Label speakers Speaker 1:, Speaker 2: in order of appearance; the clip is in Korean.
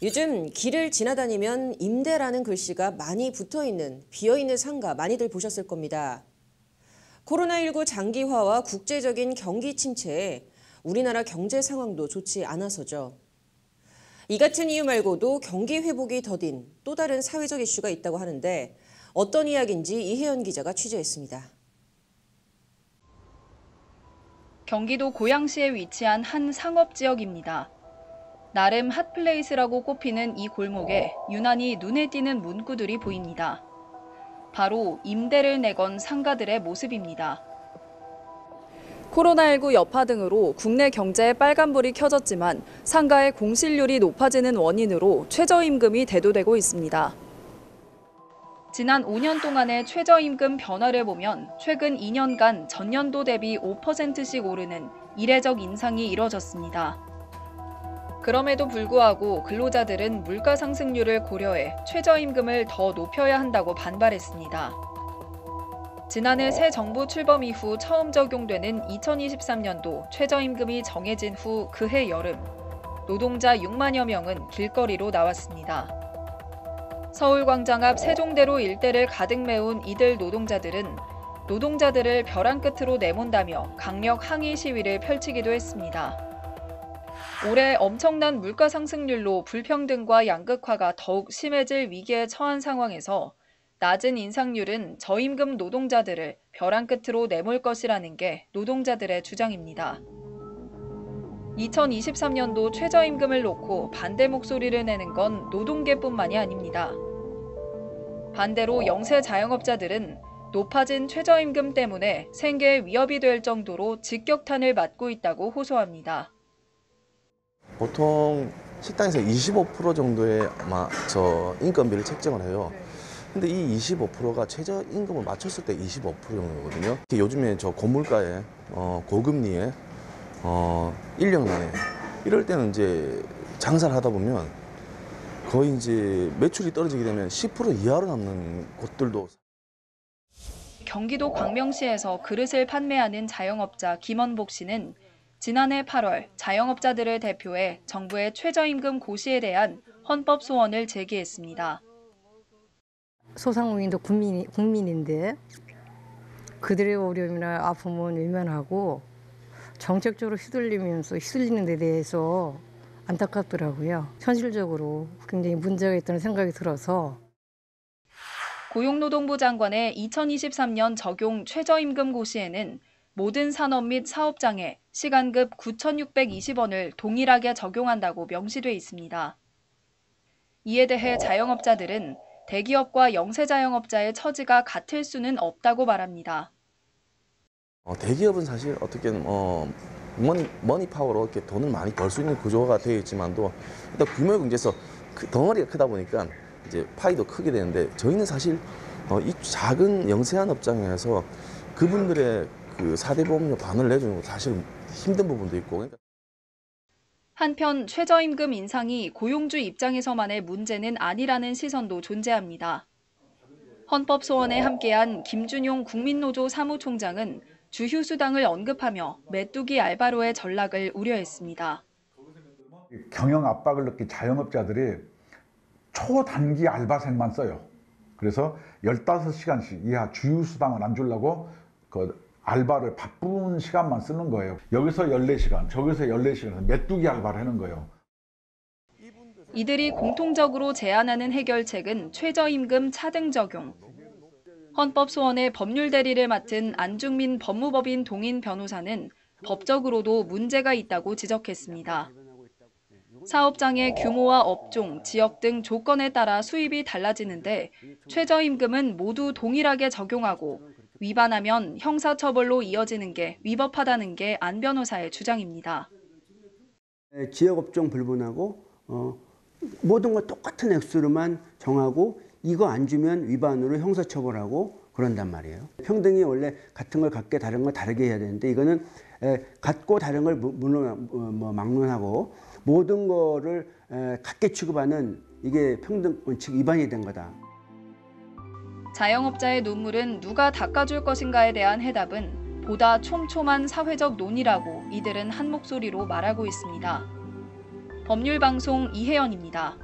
Speaker 1: 요즘 길을 지나다니면 임대라는 글씨가 많이 붙어 있는 비어 있는 상가 많이들 보셨을 겁니다. 코로나19 장기화와 국제적인 경기 침체에 우리나라 경제 상황도 좋지 않아서죠. 이 같은 이유 말고도 경기 회복이 더딘 또 다른 사회적 이슈가 있다고 하는데 어떤 이야기인지 이혜연 기자가 취재했습니다.
Speaker 2: 경기도 고양시에 위치한 한 상업 지역입니다. 나름 핫플레이스라고 꼽히는 이 골목에 유난히 눈에 띄는 문구들이 보입니다. 바로 임대를 내건 상가들의 모습입니다. 코로나19 여파 등으로 국내 경제에 빨간불이 켜졌지만 상가의 공실률이 높아지는 원인으로 최저임금이 대두되고 있습니다. 지난 5년 동안의 최저임금 변화를 보면 최근 2년간 전년도 대비 5%씩 오르는 이례적 인상이 이뤄졌습니다. 그럼에도 불구하고 근로자들은 물가 상승률을 고려해 최저임금을 더 높여야 한다고 반발했습니다. 지난해 새 정부 출범 이후 처음 적용되는 2023년도 최저임금이 정해진 후 그해 여름 노동자 6만여 명은 길거리로 나왔습니다. 서울광장 앞 세종대로 일대를 가득 메운 이들 노동자들은 노동자들을 벼랑 끝으로 내몬다며 강력 항의 시위를 펼치기도 했습니다. 올해 엄청난 물가 상승률로 불평등과 양극화가 더욱 심해질 위기에 처한 상황에서 낮은 인상률은 저임금 노동자들을 벼랑 끝으로 내몰 것이라는 게 노동자들의 주장입니다. 2023년도 최저임금을 놓고 반대 목소리를 내는 건 노동계뿐만이 아닙니다. 반대로 영세 자영업자들은 높아진 최저임금 때문에 생계에 위협이 될 정도로 직격탄을 맞고 있다고 호소합니다.
Speaker 3: 보통 식당에서 25% 정도의 아마 저 인건비를 책정을 해요. 근데 이 25%가 최저 임금을 맞췄을 때 25% 정도거든요. 요즘에 저 고물가에 어, 고금리에 어, 1년 내에 이럴 때는 이제 장사를 하다 보면 거의 이제 매출이 떨어지게 되면 10% 이하로 남는 곳들도
Speaker 2: 경기도 광명시에서 그릇을 판매하는 자영업자 김원복 씨는 지난해 8월 자영업자들을 대표해 정부의 최저임금 고시에 대한 헌법 소원을 제기했습니다.
Speaker 4: 소상공인도 국민, 국민인데 그들의 어려움이나 아픔은 외면하고 정책적으로 휘둘리면서 휘둘리는 데 대해서 안타깝더라고요. 현실적으로 굉장히 문제가 있다는 생각이 들어서
Speaker 2: 고용노동부 장관의 2023년 적용 최저임금 고시에는 모든 산업 및 사업장에 시간급 9,620원을 동일하게 적용한다고 명시돼 있습니다. 이에 대해 자영업자들은 대기업과 영세자영업자의 처지가 같을 수는 없다고 말합니다.
Speaker 3: 어, 대기업은 사실 어떻게든 어, money, money power로 이렇게 돈을 많이 벌 수 있는 구조가 되어 있지만도 일단 규모 경제에서 그 덩어리가 크다 보니까 이제 파이도 크게 되는데 저희는 사실 어, 이 작은 영세한 업장에서 그분들의 그 4대 보험료 반을 내주는 거 사실 힘든 부분도 있고
Speaker 2: 한편 최저임금 인상이 고용주 입장에서만의 문제는 아니라는 시선도 존재합니다. 헌법 소원에 함께한 김준용 국민노조 사무총장은 주휴수당을 언급하며 메뚜기 알바로의 전락을 우려했습니다.
Speaker 5: 경영 압박을 느낀 자영업자들이 초단기 알바생만 써요. 그래서 15시간씩 이하 주휴수당을 안 주려고 그 알바를 바쁜 시간만 쓰는 거예요. 여기서 14시간, 저기서 14시간, 메뚜기 알바를 하는 거예요.
Speaker 2: 이들이 공통적으로 제안하는 해결책은 최저임금 차등 적용. 헌법 소원의 법률 대리를 맡은 안중민 법무법인 동인 변호사는 법적으로도 문제가 있다고 지적했습니다. 사업장의 규모와 업종, 지역 등 조건에 따라 수입이 달라지는데 최저임금은 모두 동일하게 적용하고 위반하면 형사처벌로 이어지는 게 위법하다는 게 안 변호사의 주장입니다.
Speaker 6: 네, 지역 업종 불문하고 어, 모든 걸 똑같은 액수로만 정하고 이거 안 주면 위반으로 형사처벌하고 그런단 말이에요. 평등이 원래 같은 걸 갖게 다른 걸 다르게 해야 되는데 이거는 에, 같고 다른 걸 물론 뭐 막론하고 모든 거를 에, 같게 취급하는 이게 평등 원칙 위반이 된 거다.
Speaker 2: 자영업자의 눈물은 누가 닦아줄 것인가에 대한 해답은 보다 촘촘한 사회적 논의라고 이들은 한 목소리로 말하고 있습니다. 법률방송 이혜연입니다.